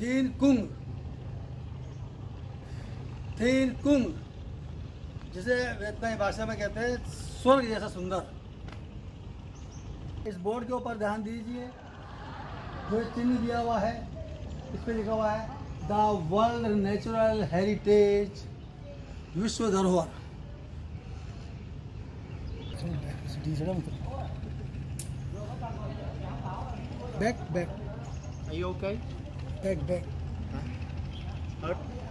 थीन kung थीन kung जिसे वियतनामी भाषा में कहते हैं स्वर्ग जैसा सुंदर। इस बोर्ड के ऊपर ध्यान दीजिए। जो चिन्ह दिया हुआ है इस पर लिखा हुआ है द वर्ल्ड नेचुरल हेरिटेज विश्व धरोहर. Back back Are you okay? Back Huh? Hurt?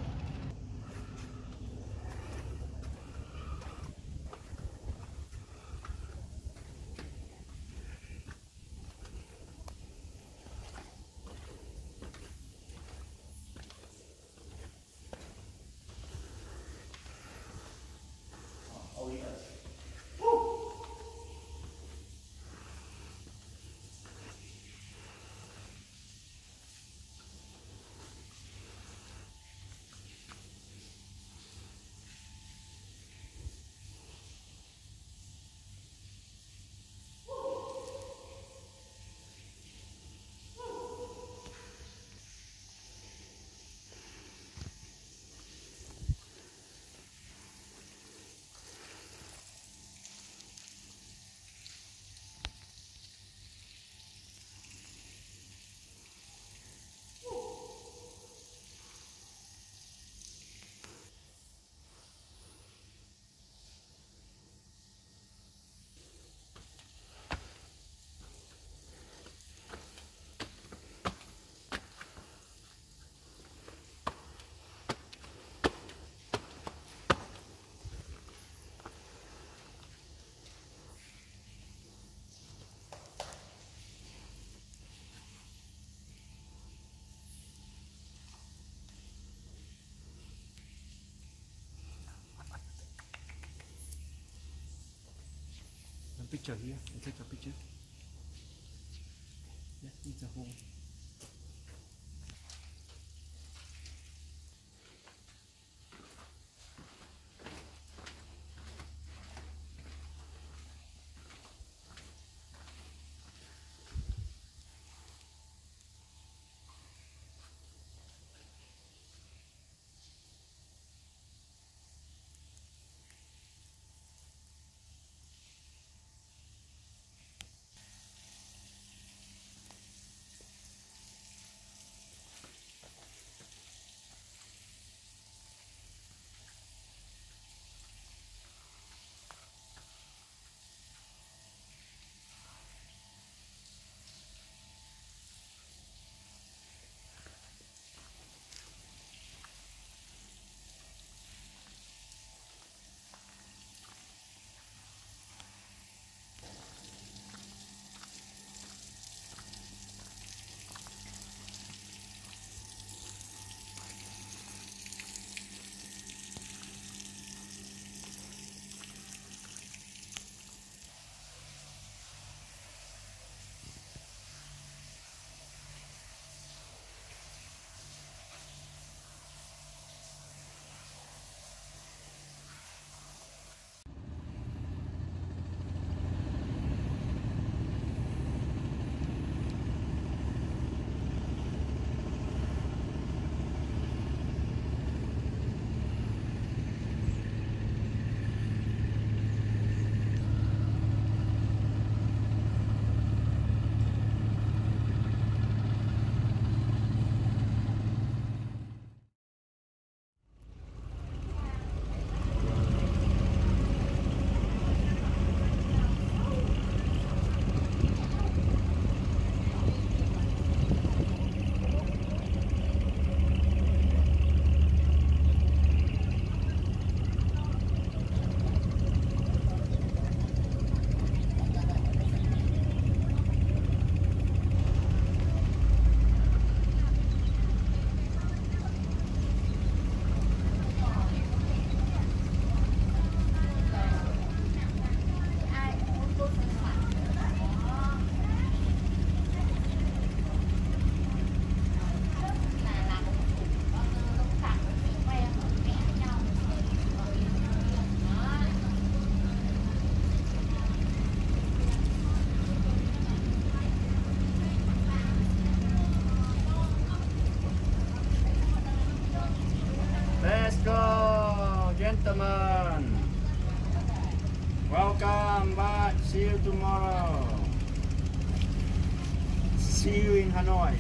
Picture here. You take a picture. Yes, it's a hole. teman-teman Welcome back, see you tomorrow See you in Hanoi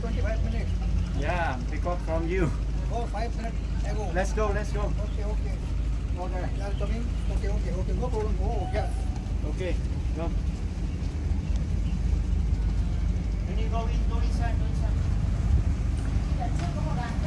25 minutes. Yeah, pick up from you. Oh, five minutes ago. Let's go, let's go. Okay, okay. Okay. Okay, okay, okay. No problem. Oh, yeah. Okay, come. 你装逼你装逼起来你装逼起来这个好看